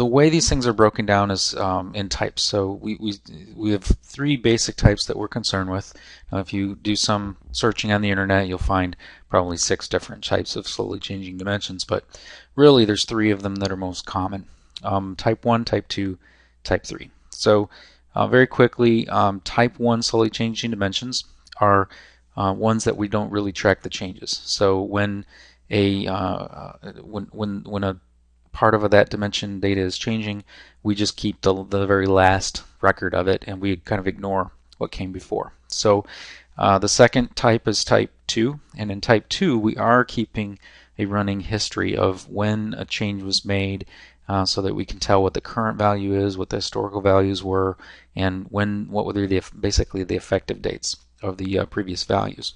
the way these things are broken down is um, in types. So we, we, we have three basic types that we're concerned with. Now, if you do some searching on the internet, you'll find probably six different types of slowly changing dimensions, but really there's three of them that are most common. Um, type 1, Type 2, Type 3. So uh, very quickly, um, Type 1 slowly changing dimensions are uh, ones that we don't really track the changes. So when a uh, when when when a part of that dimension data is changing, we just keep the, the very last record of it and we kind of ignore what came before. So uh, the second type is type 2, and in type 2 we are keeping a running history of when a change was made uh, so that we can tell what the current value is, what the historical values were, and when what were the basically the effective dates of the uh, previous values.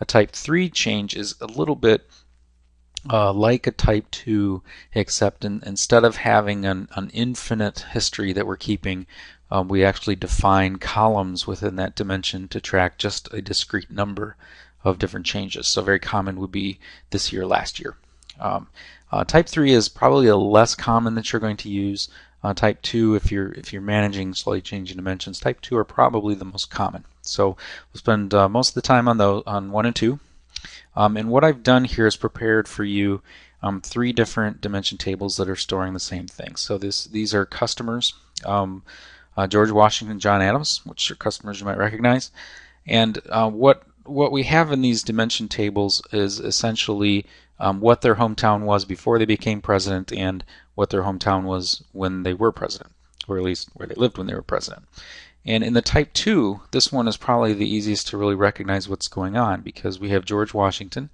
A type 3 change is a little bit uh, like a type 2, except in, instead of having an, an, infinite history that we're keeping, um, we actually define columns within that dimension to track just a discrete number of different changes. So very common would be this year, last year. Um, uh, type 3 is probably a less common that you're going to use. Uh, type 2, if you're if you're managing slowly changing dimensions, type 2 are probably the most common. So we'll spend uh, most of the time on those on 1 and 2. Um, and what I've done here is prepared for you um, three different dimension tables that are storing the same thing. So this these are customers, um, uh, George Washington, John Adams, which are customers you might recognize. And uh, what what we have in these dimension tables is essentially um, what their hometown was before they became president and what their hometown was when they were president, or at least where they lived when they were president. And in the Type 2, this one is probably the easiest to really recognize what's going on because we have George Washington,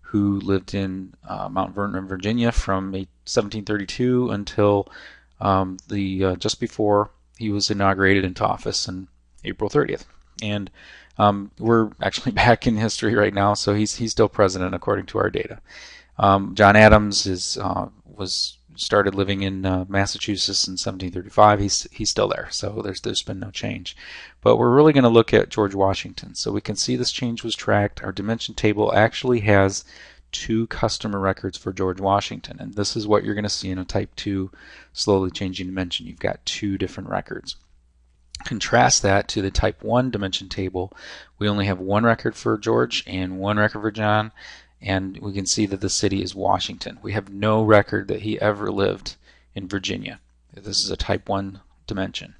who lived in uh, Mount Vernon, Virginia from 1732 until um, the uh, just before he was inaugurated into office on April 30th. And um, we're actually back in history right now, so he's he's still president according to our data. Um, John Adams is uh, was started living in uh, Massachusetts in 1735. He's he's still there, so there's there's been no change. But we're really going to look at George Washington. So we can see this change was tracked. Our dimension table actually has two customer records for George Washington, and this is what you're going to see in a Type 2 slowly changing dimension. You've got two different records. Contrast that to the Type 1 dimension table. We only have one record for George and one record for John and we can see that the city is Washington. We have no record that he ever lived in Virginia. This is a type 1 dimension.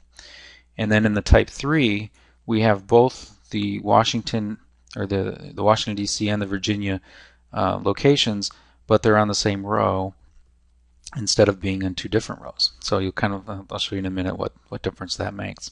And then in the type 3, we have both the Washington or the the Washington D.C. and the Virginia uh, locations, but they're on the same row instead of being in two different rows. So you kind of uh, I'll show you in a minute what what difference that makes.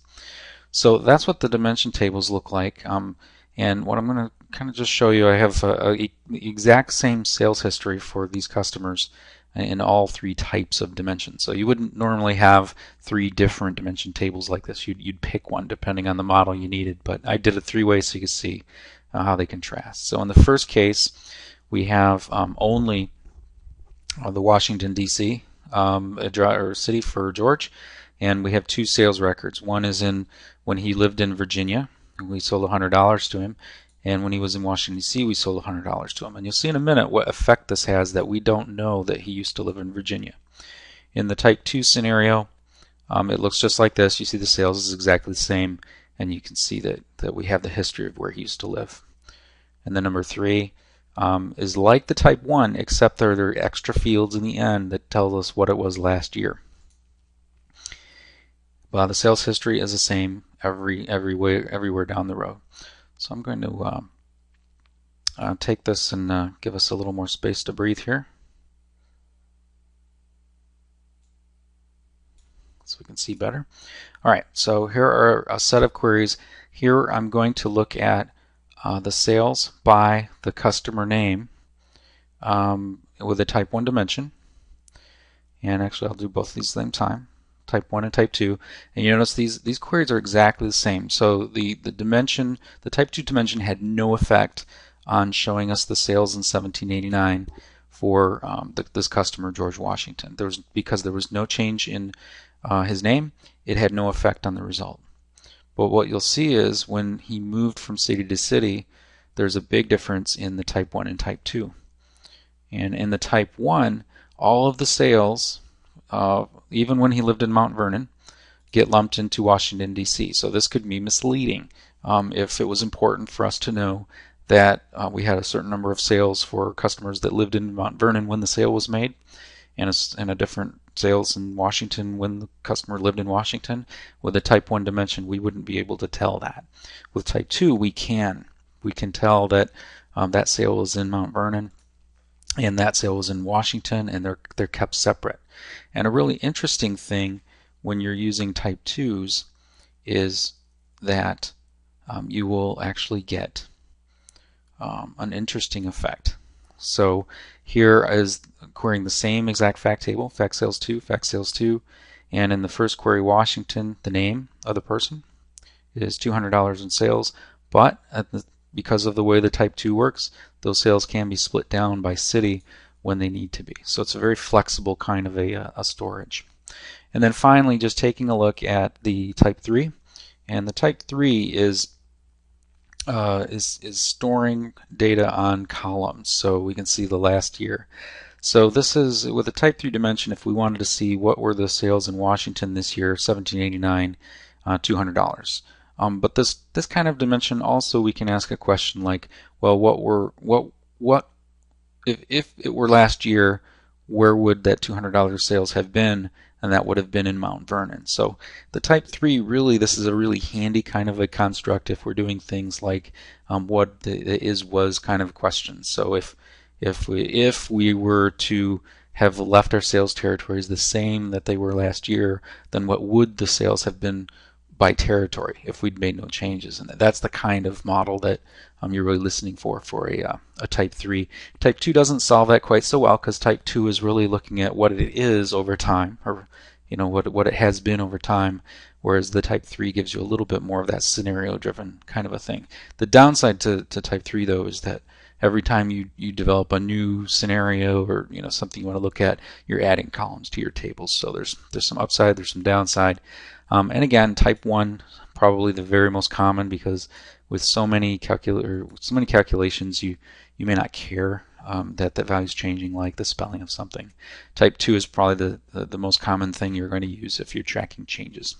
So that's what the dimension tables look like. Um, and what I'm going to kind of just show you, I have a, exact same sales history for these customers in all three types of dimensions. So you wouldn't normally have three different dimension tables like this. You'd, you'd pick one depending on the model you needed, but I did it three ways so you can see uh, how they contrast. So in the first case, we have um, only uh, the Washington D.C. Um, or city for George, and we have two sales records. One is in when he lived in Virginia, we sold $100 to him. And when he was in Washington, D.C., we sold $100 to him. And you'll see in a minute what effect this has that we don't know that he used to live in Virginia. In the Type 2 scenario, um, it looks just like this. You see the sales is exactly the same, and you can see that, that we have the history of where he used to live. And then number 3 um, is like the Type 1, except there are extra fields in the end that tell us what it was last year. Well, the sales history is the same every everywhere everywhere down the road. So I'm going to uh, uh, take this and uh, give us a little more space to breathe here. So we can see better. All right, so here are a set of queries. Here I'm going to look at uh, the sales by the customer name um, with a type 1 dimension. And actually I'll do both these at the same time type 1 and type 2 and you notice these these queries are exactly the same. So the the dimension the type 2 dimension had no effect on showing us the sales in 1789 for um, the, this customer George Washington. There was because there was no change in uh, his name it had no effect on the result. But what you'll see is when he moved from city to city there's a big difference in the type 1 and type 2 and in the type 1 all of the sales uh, even when he lived in Mount Vernon, get lumped into Washington, D.C. So this could be misleading um, if it was important for us to know that uh, we had a certain number of sales for customers that lived in Mount Vernon when the sale was made, and a, and a different sales in Washington when the customer lived in Washington. With a type 1 dimension, we wouldn't be able to tell that. With type 2, we can. We can tell that um, that sale was in Mount Vernon and that sale was in Washington and they're, they're kept separate. And a really interesting thing when you're using type 2s is that um, you will actually get um, an interesting effect. So here is querying the same exact fact table, fact sales 2, fact sales 2, and in the first query Washington, the name of the person is $200 in sales, but at the, because of the way the type 2 works, those sales can be split down by city when they need to be. So it's a very flexible kind of a, uh, a storage. And then finally, just taking a look at the type 3. And the type 3 is uh, is, is storing data on columns. So we can see the last year. So this is with a type 3 dimension if we wanted to see what were the sales in Washington this year, 1789, uh, $200. Um, but this this kind of dimension also we can ask a question like, well, what were what what if if it were last year, where would that $200 sales have been? And that would have been in Mount Vernon. So the Type 3 really, this is a really handy kind of a construct if we're doing things like um, what the, the is was kind of questions. So if if we if we were to have left our sales territories the same that they were last year, then what would the sales have been by territory if we'd made no changes. And that's the kind of model that um, you're really listening for for a, uh, a Type 3. Type 2 doesn't solve that quite so well because Type 2 is really looking at what it is over time, or you know what what it has been over time, whereas the Type 3 gives you a little bit more of that scenario-driven kind of a thing. The downside to, to Type 3 though is that every time you, you develop a new scenario or you know something you want to look at, you're adding columns to your tables. So there's there's some upside, there's some downside. Um, and again, type 1, probably the very most common because with so many so many calculations, you, you may not care um, that that value is changing, like the spelling of something. Type 2 is probably the, the, the most common thing you're going to use if you're tracking changes.